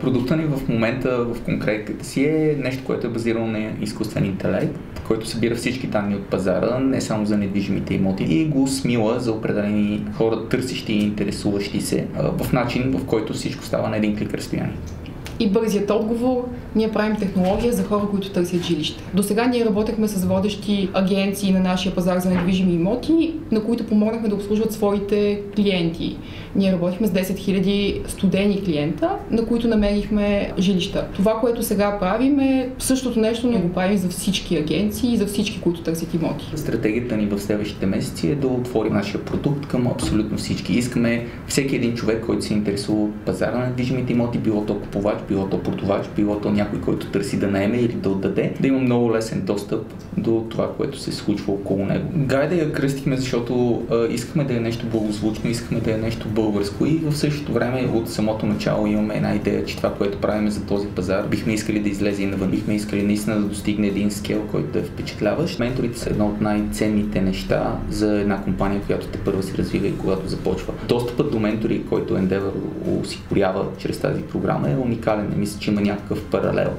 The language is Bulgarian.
Продукта ни в момента в конкретиката си е нещо, което е базирано на изкуствен интелект, който събира всички данни от пазара, не само за недвижимите имоти и го смила за определени хора, търсещи и интересуващи се в начин, в който всичко става на един клик разстояние. И бързият отговор, ние правим технология за хора, които търсят жилище. До сега ние работехме с водещи агенции на нашия пазар за недвижими имоти, на които помогнахме да обслужват своите клиенти. Ние работихме с 10 000 студени клиента, на които намерихме жилища. Това, което сега правим е същото нещо, но го правим за всички агенции и за всички, които търсят имоти. Стратегията ни в следващите месеци е да отворим нашия продукт към абсолютно всички. Искаме всеки един човек, който се интересува от пазара на недвижимите имоти, било то купувач, било то продавач, било то някой, който търси да наеме или да отдаде, да има много лесен достъп до това, което се случва около него. Гайда я кръстихме, защото а, искаме да е нещо благозвучно, искаме да е нещо българско и в същото време от самото начало имаме една идея, че това, което правим за този пазар, бихме искали да излезе и навън, бихме искали наистина да достигне един скел, който да е впечатляващ. Менторите са едно от най-ценните неща за една компания, която те първа се развива и когато започва. Достъпът до ментори, който Endeavor осигурява чрез тази програма е уникален. Не мисля, че има някакъв паралел.